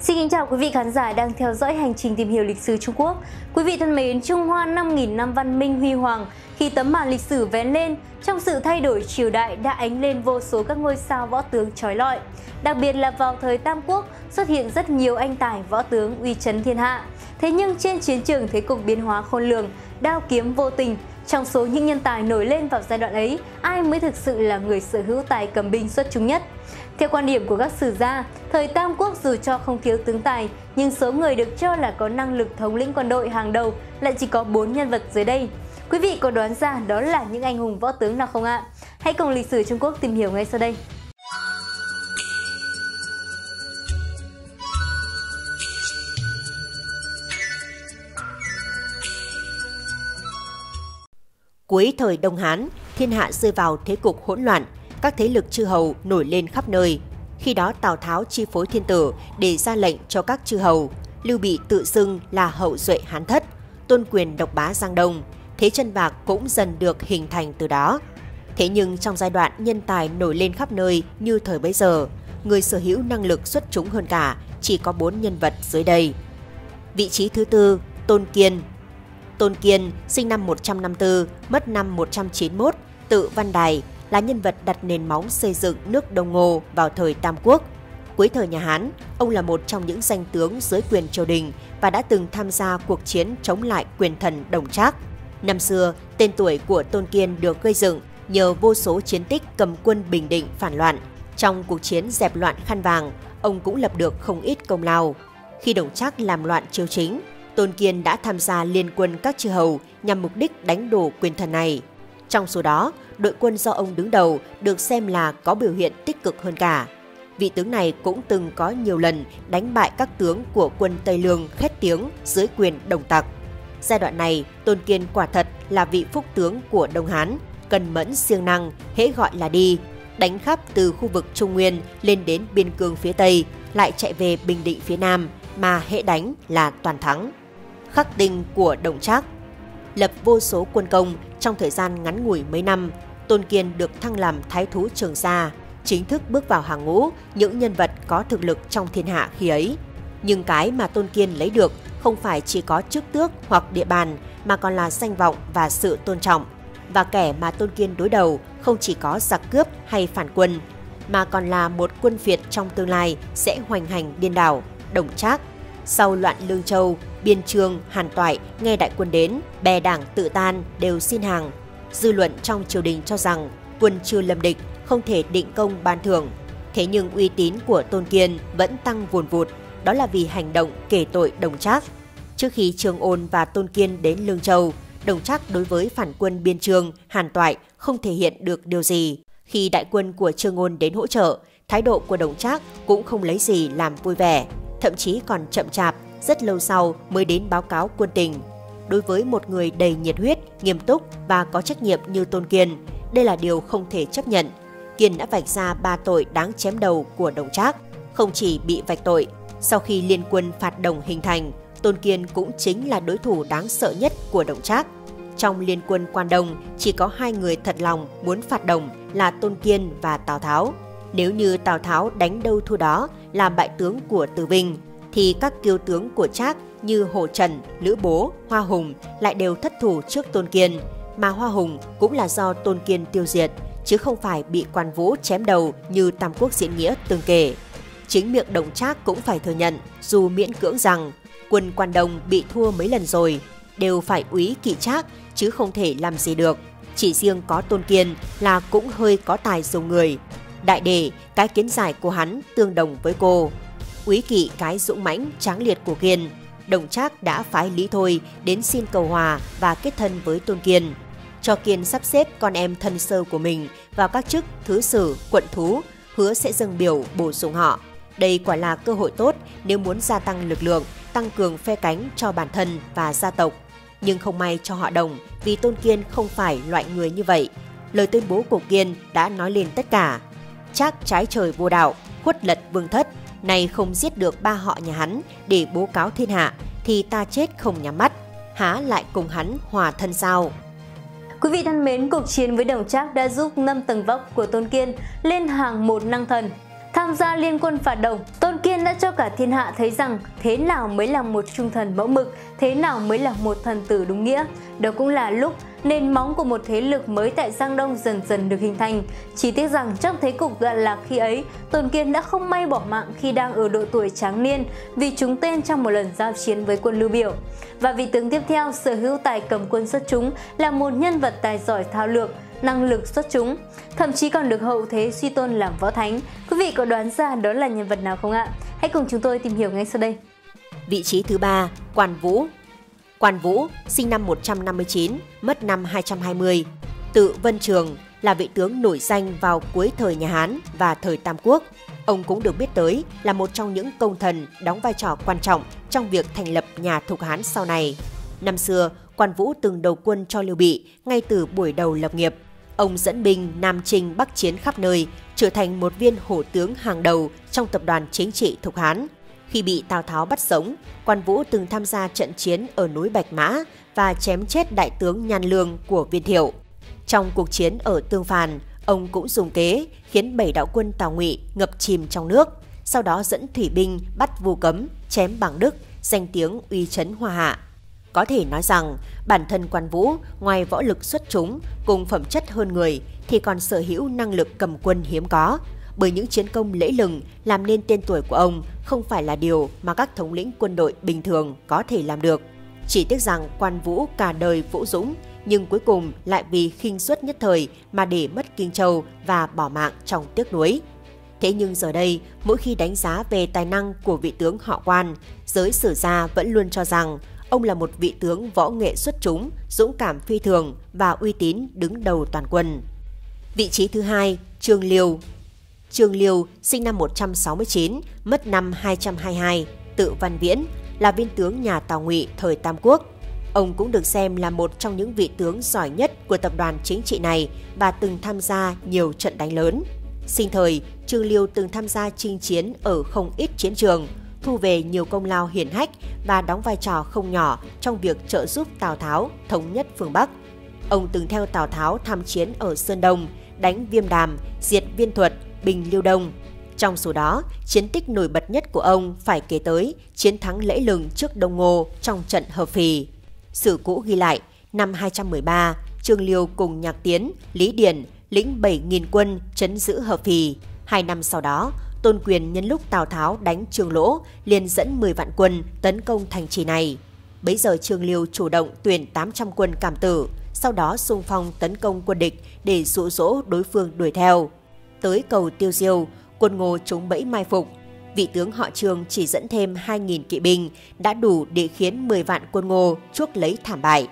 Xin kính chào quý vị khán giả đang theo dõi hành trình tìm hiểu lịch sử Trung Quốc. Quý vị thân mến, Trung Hoa 5.000 năm văn minh huy hoàng, khi tấm màn lịch sử vén lên, trong sự thay đổi triều đại đã ánh lên vô số các ngôi sao võ tướng trói lọi. Đặc biệt là vào thời Tam Quốc, xuất hiện rất nhiều anh tài võ tướng uy chấn thiên hạ. Thế nhưng trên chiến trường thế cục biến hóa khôn lường, đao kiếm vô tình, trong số những nhân tài nổi lên vào giai đoạn ấy, ai mới thực sự là người sở hữu tài cầm binh xuất chúng nhất? Theo quan điểm của các sử gia, thời Tam Quốc dù cho không thiếu tướng tài, nhưng số người được cho là có năng lực thống lĩnh quân đội hàng đầu lại chỉ có 4 nhân vật dưới đây. Quý vị có đoán ra đó là những anh hùng võ tướng nào không ạ? Hãy cùng lịch sử Trung Quốc tìm hiểu ngay sau đây. Cuối thời Đông Hán, thiên hạ rơi vào thế cục hỗn loạn, các thế lực chư hầu nổi lên khắp nơi. Khi đó Tào Tháo chi phối thiên tử để ra lệnh cho các chư hầu, Lưu Bị tự xưng là hậu duệ Hán thất, tôn quyền độc bá Giang Đông, thế chân bạc cũng dần được hình thành từ đó. Thế nhưng trong giai đoạn nhân tài nổi lên khắp nơi như thời bấy giờ, người sở hữu năng lực xuất chúng hơn cả chỉ có bốn nhân vật dưới đây. Vị trí thứ tư, Tôn Kiên. Tôn Kiên sinh năm 154, mất năm 191, tự Văn Đài, là nhân vật đặt nền móng xây dựng nước Đông Ngô vào thời Tam Quốc. Cuối thời nhà Hán, ông là một trong những danh tướng dưới quyền triều đình và đã từng tham gia cuộc chiến chống lại quyền thần Đồng Trác. Năm xưa, tên tuổi của Tôn Kiên được gây dựng nhờ vô số chiến tích cầm quân Bình Định phản loạn. Trong cuộc chiến dẹp loạn khăn vàng, ông cũng lập được không ít công lao. Khi Đồng Trác làm loạn triều chính, Tôn Kiên đã tham gia liên quân các chư hầu nhằm mục đích đánh đổ quyền thần này. Trong số đó, đội quân do ông đứng đầu được xem là có biểu hiện tích cực hơn cả. Vị tướng này cũng từng có nhiều lần đánh bại các tướng của quân Tây Lương khét tiếng dưới quyền đồng tặc. Giai đoạn này, Tôn Kiên quả thật là vị phúc tướng của Đông Hán, cần mẫn siêng năng, hễ gọi là đi, đánh khắp từ khu vực Trung Nguyên lên đến biên cương phía Tây, lại chạy về Bình Định phía Nam, mà hễ đánh là toàn thắng. Khắc tinh của Đồng Trác lập vô số quân công trong thời gian ngắn ngủi mấy năm, Tôn Kiên được thăng làm thái thú Trường Sa, chính thức bước vào hàng ngũ những nhân vật có thực lực trong thiên hạ khi ấy. Nhưng cái mà Tôn Kiên lấy được không phải chỉ có chức tước hoặc địa bàn mà còn là danh vọng và sự tôn trọng. Và kẻ mà Tôn Kiên đối đầu không chỉ có giặc cướp hay phản quân, mà còn là một quân Việt trong tương lai sẽ hoành hành điên đảo, đồng trác. Sau loạn Lương Châu, Biên Trương, Hàn Toại nghe đại quân đến, bè đảng tự tan đều xin hàng. Dư luận trong triều đình cho rằng quân chưa lâm địch, không thể định công ban thưởng. Thế nhưng uy tín của Tôn Kiên vẫn tăng vùn vụt, đó là vì hành động kể tội đồng trác. Trước khi Trương Ôn và Tôn Kiên đến Lương Châu, đồng trác đối với phản quân Biên Trương, Hàn Toại không thể hiện được điều gì. Khi đại quân của Trương Ôn đến hỗ trợ, thái độ của đồng trác cũng không lấy gì làm vui vẻ, thậm chí còn chậm chạp rất lâu sau mới đến báo cáo quân tình. Đối với một người đầy nhiệt huyết, nghiêm túc và có trách nhiệm như Tôn Kiên, đây là điều không thể chấp nhận. Kiên đã vạch ra ba tội đáng chém đầu của Đồng Trác, không chỉ bị vạch tội, sau khi liên quân phạt đồng hình thành, Tôn Kiên cũng chính là đối thủ đáng sợ nhất của Đồng Trác. Trong liên quân quan đông, chỉ có hai người thật lòng muốn phạt đồng là Tôn Kiên và Tào Tháo. Nếu như Tào Tháo đánh đâu thua đó làm bại tướng của Từ Vinh, thì các kiêu tướng của Trác như Hồ Trần, Lữ Bố, Hoa Hùng lại đều thất thủ trước Tôn Kiên, mà Hoa Hùng cũng là do Tôn Kiên tiêu diệt, chứ không phải bị quan vũ chém đầu như Tam Quốc diễn nghĩa từng kể. Chính miệng Đồng Trác cũng phải thừa nhận, dù miễn cưỡng rằng quân quan đông bị thua mấy lần rồi, đều phải úy kỵ Trác chứ không thể làm gì được. Chỉ riêng có Tôn Kiên là cũng hơi có tài dùng người. Đại đề, cái kiến giải của hắn tương đồng với cô úy kỵ cái dũng mãnh tráng liệt của Kiên, Đồng Trác đã phái Lý Thôi đến xin cầu hòa và kết thân với Tôn Kiên. Cho Kiên sắp xếp con em thân sơ của mình vào các chức thứ sử, quận thú, hứa sẽ dâng biểu bổ sung họ. Đây quả là cơ hội tốt nếu muốn gia tăng lực lượng, tăng cường phe cánh cho bản thân và gia tộc. Nhưng không may cho họ đồng vì Tôn Kiên không phải loại người như vậy. Lời tuyên bố của Kiên đã nói lên tất cả. Chắc trái trời vô đạo, khuất lật vương thất, nay không giết được ba họ nhà hắn để bố cáo thiên hạ, thì ta chết không nhắm mắt, há lại cùng hắn hòa thân sao? Quý vị thân mến, cuộc chiến với Đồng Trác đã giúp năm tầng vóc của Tôn Kiên lên hàng một năng thần. Tham gia liên quân phạt đồng, Tôn Kiên đã cho cả thiên hạ thấy rằng thế nào mới là một trung thần mẫu mực, thế nào mới là một thần tử đúng nghĩa. Đó cũng là lúc nền móng của một thế lực mới tại Giang Đông dần dần được hình thành. Chỉ tiếc rằng trong thế cục loạn lạc khi ấy, Tôn Kiên đã không may bỏ mạng khi đang ở độ tuổi tráng niên vì trúng tên trong một lần giao chiến với quân Lưu Biểu. Và vị tướng tiếp theo sở hữu tài cầm quân xuất chúng là một nhân vật tài giỏi thao lược, năng lực xuất chúng, thậm chí còn được hậu thế suy tôn làm võ thánh. Quý vị có đoán ra đó là nhân vật nào không ạ? Hãy cùng chúng tôi tìm hiểu ngay sau đây. Vị trí thứ ba, Quan Vũ. Quan Vũ, sinh năm 159, mất năm 220, tự Vân Trường, là vị tướng nổi danh vào cuối thời nhà Hán và thời Tam Quốc. Ông cũng được biết tới là một trong những công thần đóng vai trò quan trọng trong việc thành lập nhà Thục Hán sau này. Năm xưa, Quan Vũ từng đầu quân cho Lưu Bị ngay từ buổi đầu lập nghiệp. Ông dẫn binh Nam Trinh Bắc chiến khắp nơi, trở thành một viên hổ tướng hàng đầu trong tập đoàn chính trị Thục Hán. Khi bị Tào Tháo bắt sống, Quan Vũ từng tham gia trận chiến ở núi Bạch Mã và chém chết đại tướng Nhan Lương của Viên Thiệu. Trong cuộc chiến ở Tương Phàn, ông cũng dùng kế khiến bảy đạo quân Tào Ngụy ngập chìm trong nước, sau đó dẫn thủy binh bắt Vu Cấm, chém Bằng Đức, danh tiếng uy chấn Hoa Hạ. Có thể nói rằng, bản thân Quan Vũ ngoài võ lực xuất chúng cùng phẩm chất hơn người thì còn sở hữu năng lực cầm quân hiếm có, bởi những chiến công lễ lừng làm nên tên tuổi của ông không phải là điều mà các thống lĩnh quân đội bình thường có thể làm được. Chỉ tiếc rằng Quan Vũ cả đời vũ dũng, nhưng cuối cùng lại vì khinh suất nhất thời mà để mất Kinh Châu và bỏ mạng trong tiếc nuối. Thế nhưng giờ đây, mỗi khi đánh giá về tài năng của vị tướng họ quan, giới sử gia vẫn luôn cho rằng ông là một vị tướng võ nghệ xuất chúng, dũng cảm phi thường và uy tín đứng đầu toàn quân. Vị trí thứ hai, Trương Liêu. Trương Liêu sinh năm 169, mất năm 222, tự Văn Viễn, là viên tướng nhà Tào Ngụy thời Tam Quốc. Ông cũng được xem là một trong những vị tướng giỏi nhất của tập đoàn chính trị này và từng tham gia nhiều trận đánh lớn. Sinh thời, Trương Liêu từng tham gia chinh chiến ở không ít chiến trường, thu về nhiều công lao hiển hách và đóng vai trò không nhỏ trong việc trợ giúp Tào Tháo thống nhất phương Bắc. Ông từng theo Tào Tháo tham chiến ở Sơn Đông, đánh Viêm Đàm, diệt Viên Thuật, Bình Liêu Đông. Trong số đó, chiến tích nổi bật nhất của ông phải kể tới chiến thắng lễ lừng trước Đông Ngô trong trận Hợp Phì. Sử cũ ghi lại, năm 213, Trương Liêu cùng Nhạc Tiến, Lý Điền lĩnh 7.000 quân chấn giữ Hợp Phì. Hai năm sau đó, Tôn Quyền nhân lúc Tào Tháo đánh Trương Lỗ liền dẫn 10 vạn quân tấn công thành trì này. Bấy giờ Trương Liêu chủ động tuyển 800 quân cảm tử, sau đó xung phong tấn công quân địch để dụ dỗ đối phương đuổi theo. Tới cầu Tiêu Diêu, quân Ngô trúng bẫy mai phục. Vị tướng họ Trương chỉ dẫn thêm 2.000 kỵ binh đã đủ để khiến 10 vạn quân Ngô chuốc lấy thảm bại.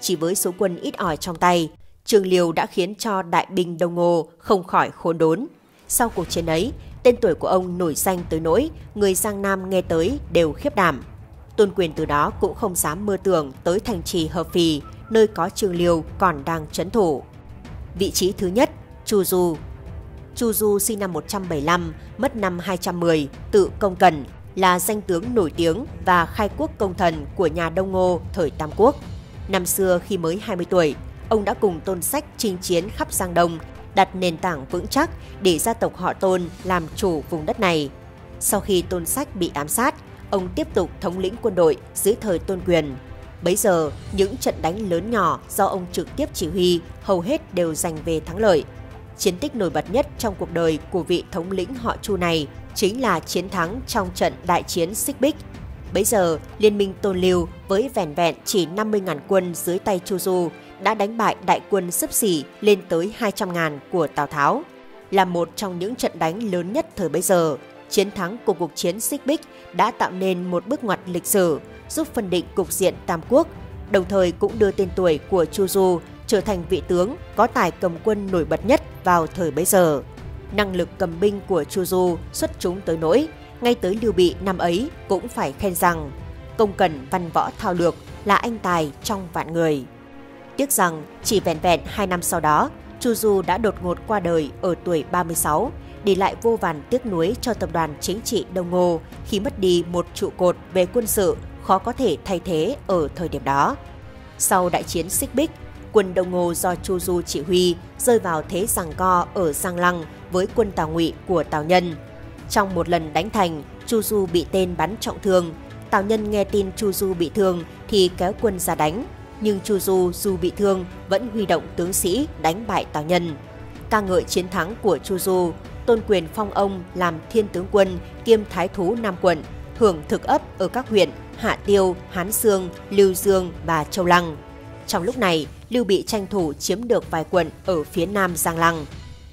Chỉ với số quân ít ỏi trong tay, Trương Liêu đã khiến cho đại binh Đông Ngô không khỏi khốn đốn. Sau cuộc chiến ấy, tên tuổi của ông nổi danh tới nỗi người Giang Nam nghe tới đều khiếp đảm. Tôn Quyền từ đó cũng không dám mơ tưởng tới thành trì Hợp Phì, nơi có Trương Liêu còn đang trấn thủ. Vị trí thứ nhất, Chu Du. Chu Du sinh năm 175, mất năm 210, tự công cần, là danh tướng nổi tiếng và khai quốc công thần của nhà Đông Ngô thời Tam Quốc. Năm xưa khi mới 20 tuổi, ông đã cùng Tôn Sách chinh chiến khắp Giang Đông, đặt nền tảng vững chắc để gia tộc họ Tôn làm chủ vùng đất này. Sau khi Tôn Sách bị ám sát, ông tiếp tục thống lĩnh quân đội dưới thời Tôn Quyền. Bấy giờ, những trận đánh lớn nhỏ do ông trực tiếp chỉ huy hầu hết đều giành về thắng lợi. Chiến tích nổi bật nhất trong cuộc đời của vị thống lĩnh họ Chu này chính là chiến thắng trong trận đại chiến Xích Bích. Bấy giờ, Liên minh Tôn Lưu với vẻn vẹn chỉ 50.000 quân dưới tay Chu Du đã đánh bại đại quân sấp xỉ lên tới 200.000 của Tào Tháo. Là một trong những trận đánh lớn nhất thời bấy giờ, chiến thắng của cuộc chiến Xích Bích đã tạo nên một bước ngoặt lịch sử, giúp phân định cục diện Tam Quốc, đồng thời cũng đưa tên tuổi của Chu Du trở thành vị tướng có tài cầm quân nổi bật nhất vào thời bấy giờ. Năng lực cầm binh của Chu Du xuất chúng tới nỗi, ngay tới Lưu Bị năm ấy cũng phải khen rằng công cần văn võ thao lược là anh tài trong vạn người. Tiếc rằng chỉ vẹn vẹn 2 năm sau đó, Chu Du đã đột ngột qua đời ở tuổi 36, để lại vô vàn tiếc nuối cho tập đoàn chính trị Đông Ngô khi mất đi một trụ cột về quân sự khó có thể thay thế ở thời điểm đó. Sau đại chiến Xích Bích, quân Đông Ngô do Chu Du chỉ huy rơi vào thế giằng co ở Giang Lăng với quân Tào Ngụy của Tào Nhân. Trong một lần đánh thành, Chu Du bị tên bắn trọng thương. Tào Nhân nghe tin Chu Du bị thương thì kéo quân ra đánh, nhưng Chu Du dù bị thương vẫn huy động tướng sĩ đánh bại Tào Nhân. Ca ngợi chiến thắng của Chu Du, tôn quyền phong ông làm thiên tướng quân kiêm thái thú Nam quận, hưởng thực ấp ở các huyện Hạ Tiêu, Hán Sương, Lưu Dương và Châu Lăng. Trong lúc này, Lưu Bị tranh thủ chiếm được vài quận ở phía nam Giang Lăng.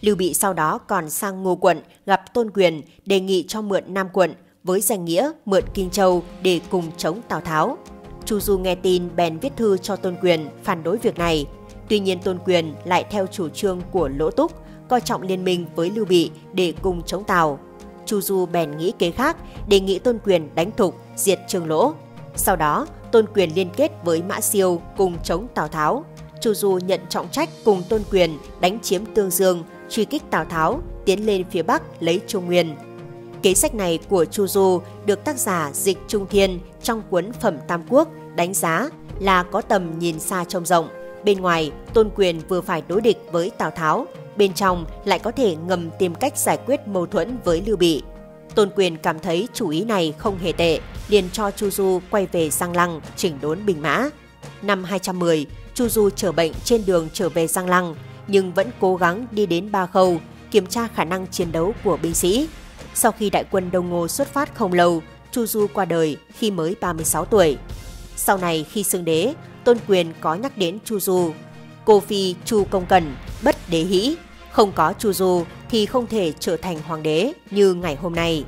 Lưu Bị sau đó còn sang Ngô quận gặp Tôn Quyền đề nghị cho mượn Nam quận với danh nghĩa mượn Kinh Châu để cùng chống Tào Tháo. Chu Du nghe tin bèn viết thư cho Tôn Quyền phản đối việc này. Tuy nhiên Tôn Quyền lại theo chủ trương của Lỗ Túc, coi trọng liên minh với Lưu Bị để cùng chống Tào. Chu Du bèn nghĩ kế khác, đề nghị Tôn Quyền đánh thục, diệt Trương Lỗ. Sau đó, Tôn Quyền liên kết với Mã Siêu cùng chống Tào Tháo. Chu Du nhận trọng trách cùng Tôn Quyền đánh chiếm Tương Dương, truy kích Tào Tháo, tiến lên phía Bắc lấy Trung Nguyên. Kế sách này của Chu Du được tác giả Dịch Trung Thiên trong cuốn Phẩm Tam Quốc đánh giá là có tầm nhìn xa trông rộng. Bên ngoài, Tôn Quyền vừa phải đối địch với Tào Tháo, bên trong lại có thể ngầm tìm cách giải quyết mâu thuẫn với Lưu Bị. Tôn Quyền cảm thấy chủ ý này không hề tệ, liền cho Chu Du quay về Giang Lăng chỉnh đốn binh mã. Năm 210, Chu Du trở bệnh trên đường trở về Giang Lăng, nhưng vẫn cố gắng đi đến Ba Khâu, kiểm tra khả năng chiến đấu của binh sĩ. Sau khi đại quân Đông Ngô xuất phát không lâu, Chu Du qua đời khi mới 36 tuổi. Sau này khi xưng đế, Tôn Quyền có nhắc đến Chu Du. Cô phi Chu Công cần bất đế hĩ, không có Chu Du thì không thể trở thành hoàng đế như ngày hôm nay.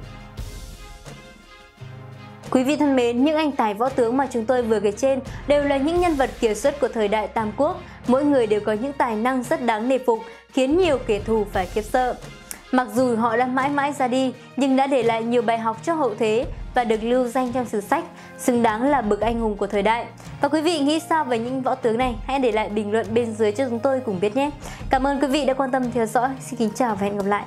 Quý vị thân mến, những anh tài võ tướng mà chúng tôi vừa kể trên đều là những nhân vật kiệt xuất của thời đại Tam Quốc. Mỗi người đều có những tài năng rất đáng nể phục, khiến nhiều kẻ thù phải khiếp sợ. Mặc dù họ đã mãi mãi ra đi, nhưng đã để lại nhiều bài học cho hậu thế và được lưu danh trong sử sách, xứng đáng là bậc anh hùng của thời đại. Và quý vị nghĩ sao về những võ tướng này? Hãy để lại bình luận bên dưới cho chúng tôi cùng biết nhé. Cảm ơn quý vị đã quan tâm theo dõi. Xin kính chào và hẹn gặp lại.